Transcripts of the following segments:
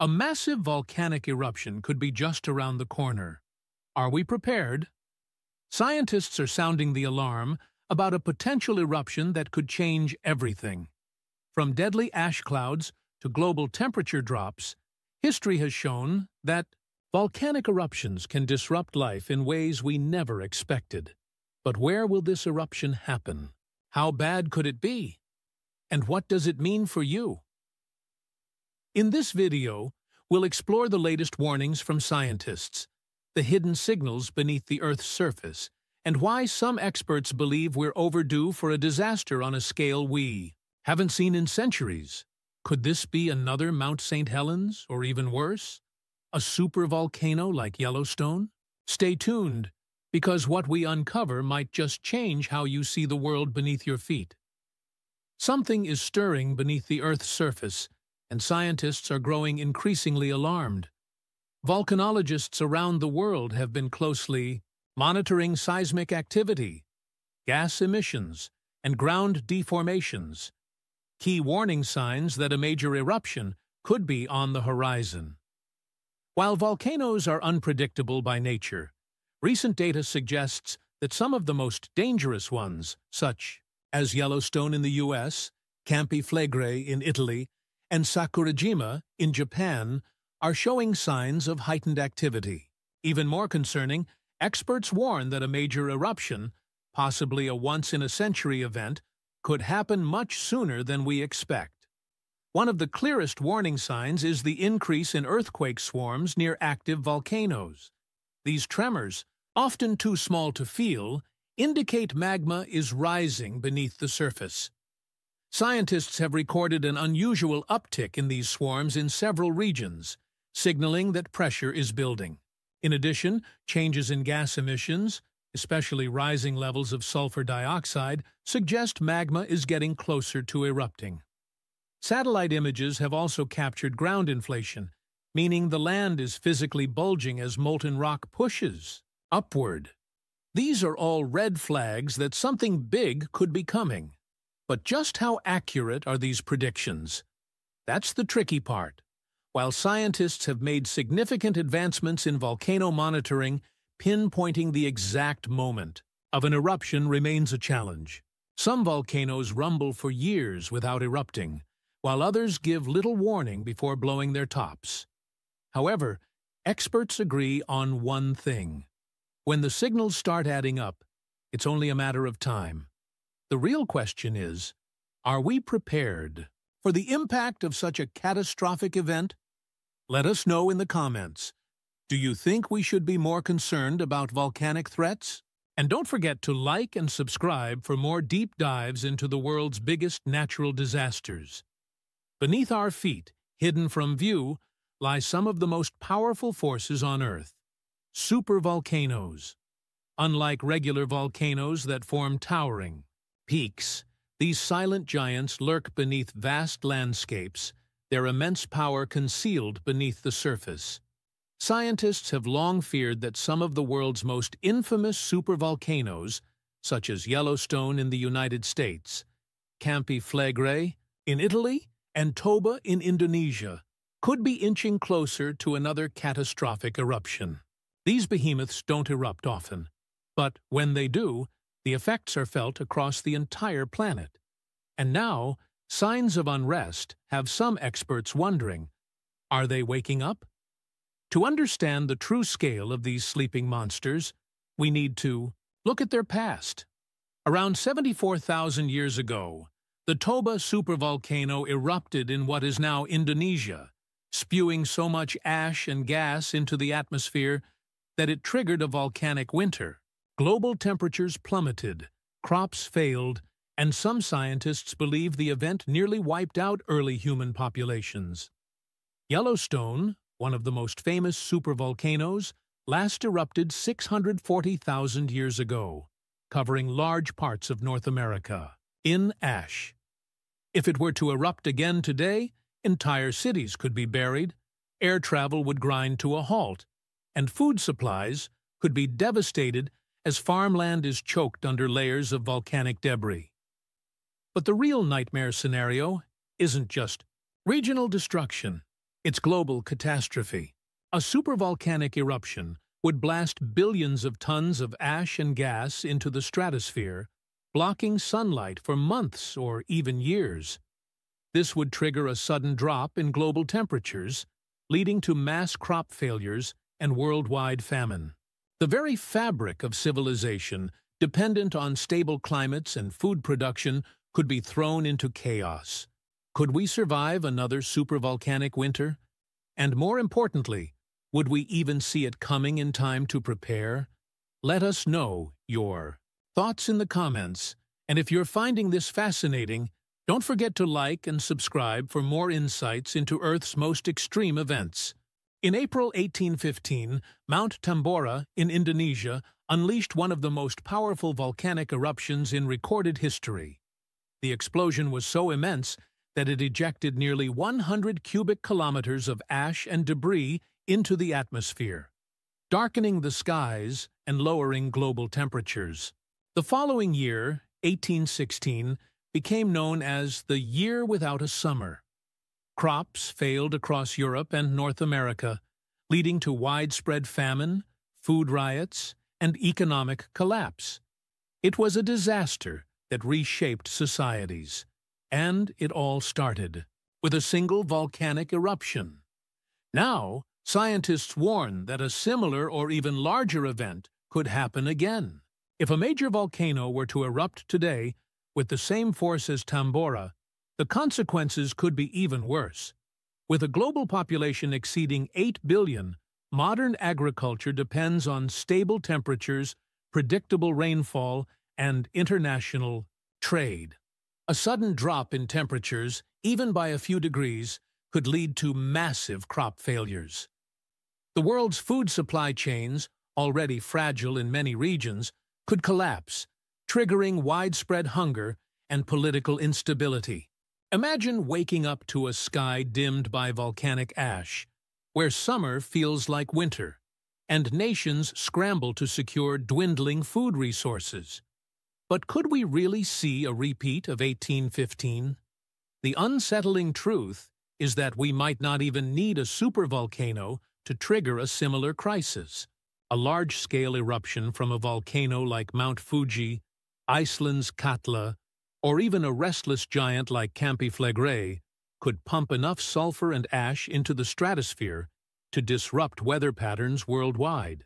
A massive volcanic eruption could be just around the corner. Are we prepared? Scientists are sounding the alarm about a potential eruption that could change everything. From deadly ash clouds to global temperature drops, history has shown that volcanic eruptions can disrupt life in ways we never expected. But where will this eruption happen? How bad could it be? And what does it mean for you? In this video, we'll explore the latest warnings from scientists, the hidden signals beneath the Earth's surface, and why some experts believe we're overdue for a disaster on a scale we haven't seen in centuries. Could this be another Mount St. Helens, or even worse? A supervolcano like Yellowstone? Stay tuned, because what we uncover might just change how you see the world beneath your feet. Something is stirring beneath the Earth's surface, and scientists are growing increasingly alarmed. Volcanologists around the world have been closely monitoring seismic activity, gas emissions, and ground deformations, key warning signs that a major eruption could be on the horizon. While volcanoes are unpredictable by nature, recent data suggests that some of the most dangerous ones, such as Yellowstone in the U.S., Campi Flegrei in Italy, and Sakurajima in Japan are showing signs of heightened activity. Even more concerning, experts warn that a major eruption, possibly a once-in-a-century event, could happen much sooner than we expect. One of the clearest warning signs is the increase in earthquake swarms near active volcanoes. These tremors, often too small to feel, indicate magma is rising beneath the surface. Scientists have recorded an unusual uptick in these swarms in several regions, signaling that pressure is building. In addition, changes in gas emissions, especially rising levels of sulfur dioxide, suggest magma is getting closer to erupting. Satellite images have also captured ground inflation, meaning the land is physically bulging as molten rock pushes upward. These are all red flags that something big could be coming. But just how accurate are these predictions? That's the tricky part. While scientists have made significant advancements in volcano monitoring, pinpointing the exact moment of an eruption remains a challenge. Some volcanoes rumble for years without erupting, while others give little warning before blowing their tops. However, experts agree on one thing. When the signals start adding up, it's only a matter of time. The real question is, are we prepared for the impact of such a catastrophic event? Let us know in the comments. Do you think we should be more concerned about volcanic threats? And don't forget to like and subscribe for more deep dives into the world's biggest natural disasters. Beneath our feet, hidden from view, lie some of the most powerful forces on Earth. Supervolcanoes. Unlike regular volcanoes that form towering, peaks, these silent giants lurk beneath vast landscapes, their immense power concealed beneath the surface. Scientists have long feared that some of the world's most infamous supervolcanoes, such as Yellowstone in the United States, Campi Flegrei in Italy, and Toba in Indonesia, could be inching closer to another catastrophic eruption. These behemoths don't erupt often, but when they do, the effects are felt across the entire planet. And now, signs of unrest have some experts wondering, are they waking up? To understand the true scale of these sleeping monsters, we need to look at their past. Around 74,000 years ago, the Toba supervolcano erupted in what is now Indonesia, spewing so much ash and gas into the atmosphere that it triggered a volcanic winter. Global temperatures plummeted, crops failed, and some scientists believe the event nearly wiped out early human populations. Yellowstone, one of the most famous supervolcanoes, last erupted 640,000 years ago, covering large parts of North America, in ash. If it were to erupt again today, entire cities could be buried, air travel would grind to a halt, and food supplies could be devastated as farmland is choked under layers of volcanic debris. But the real nightmare scenario isn't just regional destruction. It's global catastrophe. A supervolcanic eruption would blast billions of tons of ash and gas into the stratosphere, blocking sunlight for months or even years. This would trigger a sudden drop in global temperatures, leading to mass crop failures and worldwide famine. The very fabric of civilization, dependent on stable climates and food production, could be thrown into chaos. Could we survive another supervolcanic winter? And more importantly, would we even see it coming in time to prepare? Let us know your thoughts in the comments, and if you're finding this fascinating, don't forget to like and subscribe for more insights into Earth's most extreme events. In April 1815, Mount Tambora in Indonesia unleashed one of the most powerful volcanic eruptions in recorded history. The explosion was so immense that it ejected nearly 100 cubic kilometers of ash and debris into the atmosphere, darkening the skies and lowering global temperatures. The following year, 1816, became known as the Year Without a Summer. Crops failed across Europe and North America, leading to widespread famine, food riots, and economic collapse. It was a disaster that reshaped societies. And it all started with a single volcanic eruption. Now, scientists warn that a similar or even larger event could happen again. If a major volcano were to erupt today with the same force as Tambora, the consequences could be even worse. With a global population exceeding 8 billion, modern agriculture depends on stable temperatures, predictable rainfall, and international trade. A sudden drop in temperatures, even by a few degrees, could lead to massive crop failures. The world's food supply chains, already fragile in many regions, could collapse, triggering widespread hunger and political instability. Imagine waking up to a sky dimmed by volcanic ash, where summer feels like winter, and nations scramble to secure dwindling food resources. But could we really see a repeat of 1815? The unsettling truth is that we might not even need a supervolcano to trigger a similar crisis. A large-scale eruption from a volcano like Mount Fuji, Iceland's Katla, or even a restless giant like Campi Flegrei could pump enough sulfur and ash into the stratosphere to disrupt weather patterns worldwide.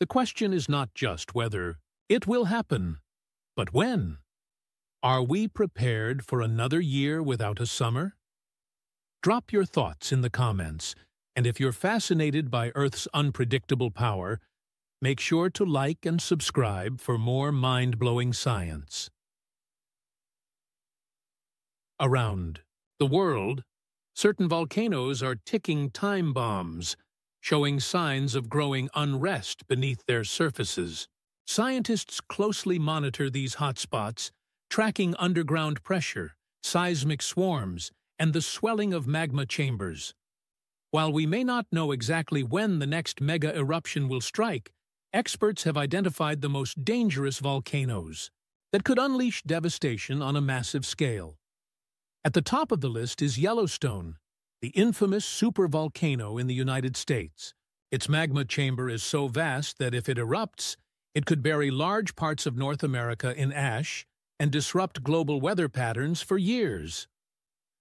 The question is not just whether it will happen, but when. Are we prepared for another year without a summer? Drop your thoughts in the comments, and if you're fascinated by Earth's unpredictable power, make sure to like and subscribe for more mind-blowing science. Around the world, certain volcanoes are ticking time bombs, showing signs of growing unrest beneath their surfaces. Scientists closely monitor these hotspots, tracking underground pressure, seismic swarms, and the swelling of magma chambers. While we may not know exactly when the next mega eruption will strike, experts have identified the most dangerous volcanoes that could unleash devastation on a massive scale. At the top of the list is Yellowstone, the infamous supervolcano in the United States. Its magma chamber is so vast that if it erupts, it could bury large parts of North America in ash and disrupt global weather patterns for years.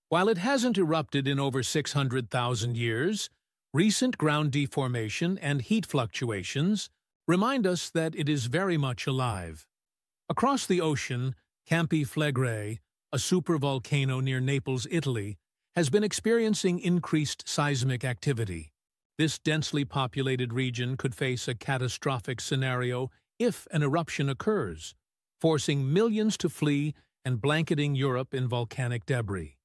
While it hasn't erupted in over 600,000 years, recent ground deformation and heat fluctuations remind us that it is very much alive. Across the ocean, Campi Flegrei, a supervolcano near Naples, Italy, has been experiencing increased seismic activity. This densely populated region could face a catastrophic scenario if an eruption occurs, forcing millions to flee and blanketing Europe in volcanic debris.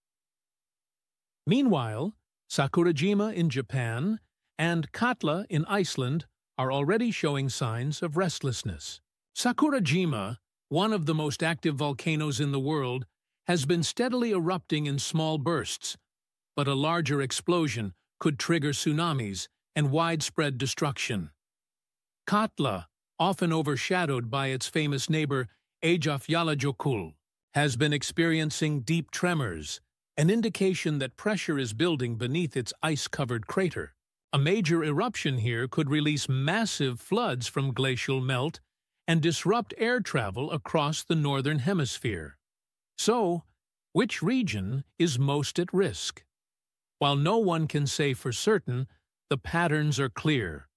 Meanwhile, Sakurajima in Japan and Katla in Iceland are already showing signs of restlessness. Sakurajima, one of the most active volcanoes in the world, has been steadily erupting in small bursts, but a larger explosion could trigger tsunamis and widespread destruction. Katla, often overshadowed by its famous neighbor Eyjafjallajökull, has been experiencing deep tremors, an indication that pressure is building beneath its ice-covered crater. A major eruption here could release massive floods from glacial melt and disrupt air travel across the northern hemisphere. So, which region is most at risk? While no one can say for certain, the patterns are clear.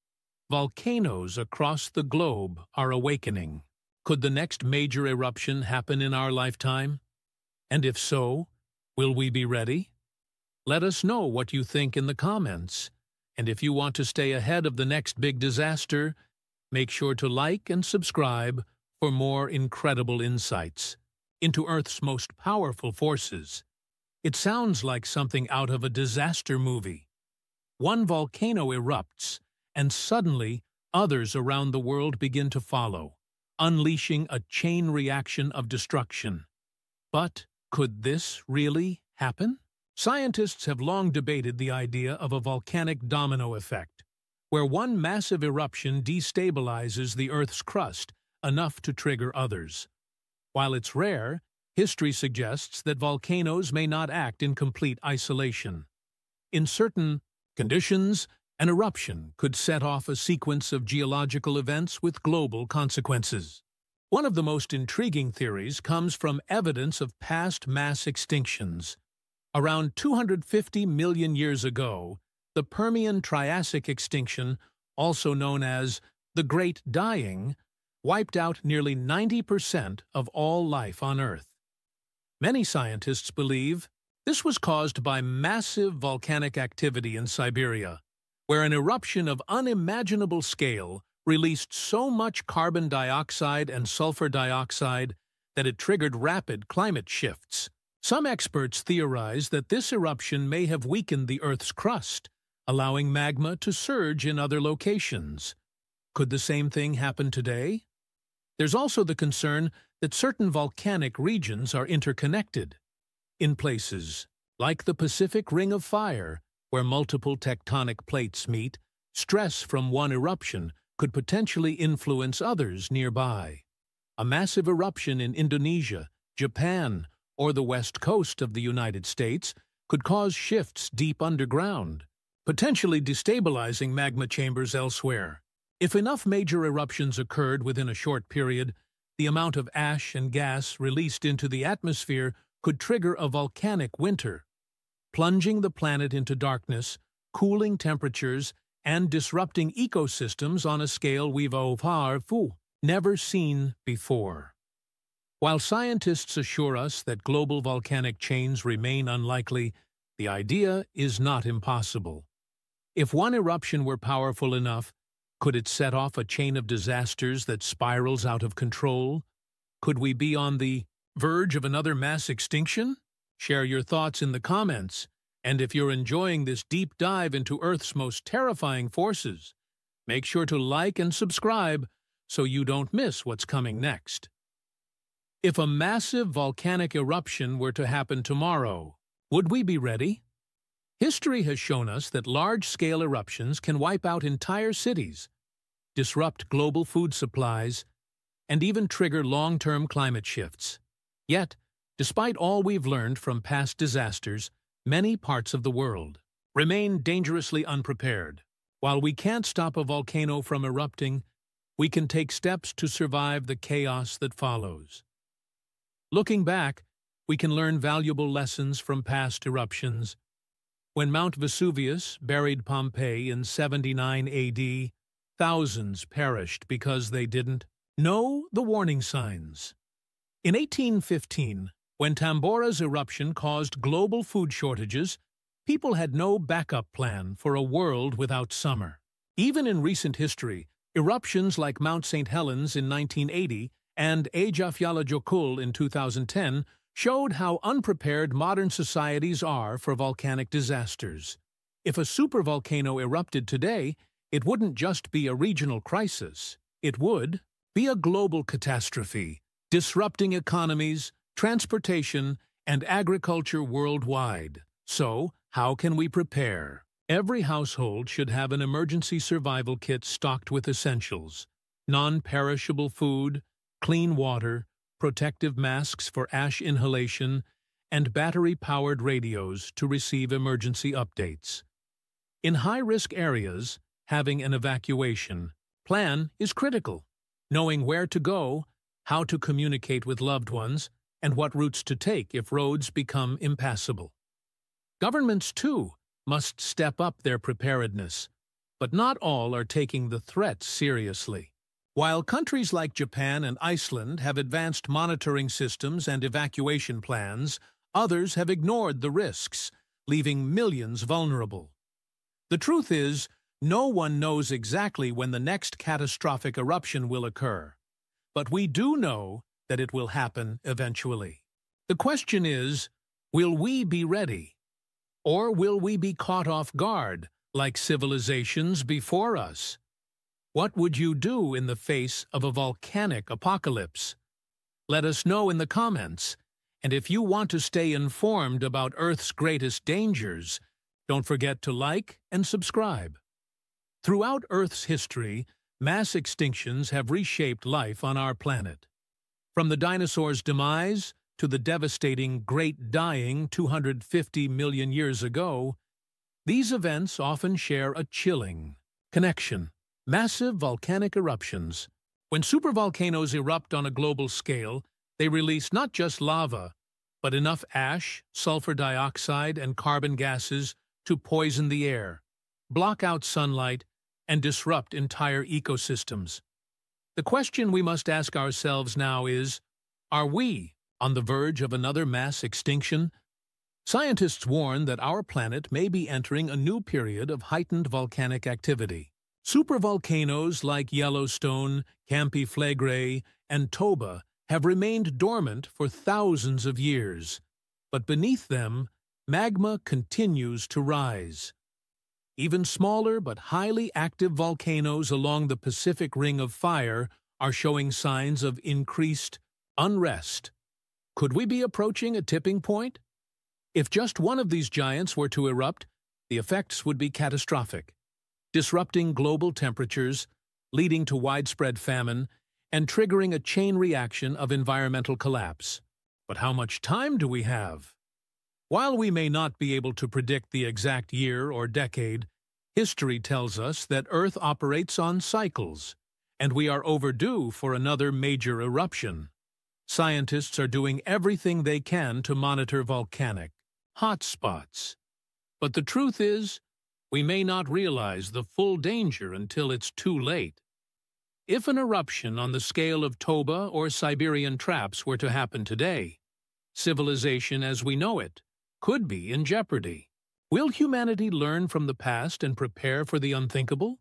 Volcanoes across the globe are awakening. Could the next major eruption happen in our lifetime? And if so, will we be ready? Let us know what you think in the comments. And if you want to stay ahead of the next big disaster, make sure to like and subscribe for more incredible insights into Earth's most powerful forces. It sounds like something out of a disaster movie. One volcano erupts, and suddenly others around the world begin to follow, unleashing a chain reaction of destruction. But could this really happen? Scientists have long debated the idea of a volcanic domino effect, where one massive eruption destabilizes the Earth's crust enough to trigger others. While it's rare, history suggests that volcanoes may not act in complete isolation. In certain conditions, an eruption could set off a sequence of geological events with global consequences. One of the most intriguing theories comes from evidence of past mass extinctions. Around 250 million years ago, the Permian-Triassic extinction, also known as the Great Dying, wiped out nearly 90% of all life on Earth. Many scientists believe this was caused by massive volcanic activity in Siberia, where an eruption of unimaginable scale released so much carbon dioxide and sulfur dioxide that it triggered rapid climate shifts. Some experts theorize that this eruption may have weakened the Earth's crust, allowing magma to surge in other locations. Could the same thing happen today? There's also the concern that certain volcanic regions are interconnected. In places, like the Pacific Ring of Fire, where multiple tectonic plates meet, stress from one eruption could potentially influence others nearby. A massive eruption in Indonesia, Japan, or the west coast of the United States could cause shifts deep underground, potentially destabilizing magma chambers elsewhere. If enough major eruptions occurred within a short period, the amount of ash and gas released into the atmosphere could trigger a volcanic winter, plunging the planet into darkness, cooling temperatures, and disrupting ecosystems on a scale we've oh far never seen before. While scientists assure us that global volcanic chains remain unlikely, the idea is not impossible. If one eruption were powerful enough, could it set off a chain of disasters that spirals out of control? Could we be on the verge of another mass extinction? Share your thoughts in the comments, and if you're enjoying this deep dive into Earth's most terrifying forces, make sure to like and subscribe so you don't miss what's coming next. If a massive volcanic eruption were to happen tomorrow, would we be ready? History has shown us that large-scale eruptions can wipe out entire cities, disrupt global food supplies, and even trigger long-term climate shifts. Yet, Despite all we've learned from past disasters, many parts of the world remain dangerously unprepared. While we can't stop a volcano from erupting, we can take steps to survive the chaos that follows. Looking back, we can learn valuable lessons from past eruptions. When Mount Vesuvius buried Pompeii in 79 AD, thousands perished because they didn't know the warning signs. In 1815, when Tambora's eruption caused global food shortages, people had no backup plan for a world without summer. Even in recent history, eruptions like Mount St. Helens in 1980 and Eyjafjallajökull in 2010 showed how unprepared modern societies are for volcanic disasters. If a supervolcano erupted today, it wouldn't just be a regional crisis. It would be a global catastrophe, disrupting economies, transportation, and agriculture worldwide. So, how can we prepare? Every household should have an emergency survival kit stocked with essentials, non-perishable food, clean water, protective masks for ash inhalation, and battery-powered radios to receive emergency updates. In high-risk areas, having an evacuation plan is critical. Knowing where to go, how to communicate with loved ones, and what routes to take if roads become impassable. Governments, too, must step up their preparedness, but not all are taking the threat seriously. While countries like Japan and Iceland have advanced monitoring systems and evacuation plans, others have ignored the risks, leaving millions vulnerable. The truth is, no one knows exactly when the next catastrophic eruption will occur, but we do know that it will happen eventually. The question is, will we be ready? Or will we be caught off guard, like civilizations before us? What would you do in the face of a volcanic apocalypse? Let us know in the comments, and if you want to stay informed about Earth's greatest dangers, don't forget to like and subscribe. Throughout Earth's history, mass extinctions have reshaped life on our planet. From the dinosaurs' demise to the devastating Great Dying 250 million years ago, these events often share a chilling connection. Massive volcanic eruptions. When supervolcanoes erupt on a global scale, they release not just lava, but enough ash, sulfur dioxide, and carbon gases to poison the air, block out sunlight, and disrupt entire ecosystems. The question we must ask ourselves now is, are we on the verge of another mass extinction? Scientists warn that our planet may be entering a new period of heightened volcanic activity. Supervolcanoes like Yellowstone, Campi Flegrei, and Toba have remained dormant for thousands of years, but beneath them, magma continues to rise. Even smaller but highly active volcanoes along the Pacific Ring of Fire are showing signs of increased unrest. Could we be approaching a tipping point? If just one of these giants were to erupt, the effects would be catastrophic, disrupting global temperatures, leading to widespread famine, and triggering a chain reaction of environmental collapse. But how much time do we have? While we may not be able to predict the exact year or decade, history tells us that Earth operates on cycles, and we are overdue for another major eruption. Scientists are doing everything they can to monitor volcanic hotspots. But the truth is, we may not realize the full danger until it's too late. If an eruption on the scale of Toba or Siberian traps were to happen today, civilization as we know it could be in jeopardy. Will humanity learn from the past and prepare for the unthinkable?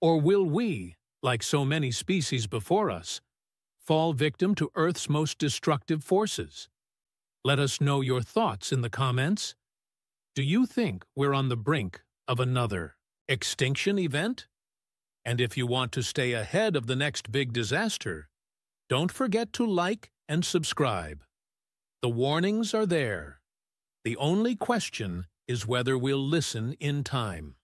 Or will we, like so many species before us, fall victim to Earth's most destructive forces? Let us know your thoughts in the comments. Do you think we're on the brink of another extinction event? And if you want to stay ahead of the next big disaster, don't forget to like and subscribe. The warnings are there. The only question is whether we'll listen in time.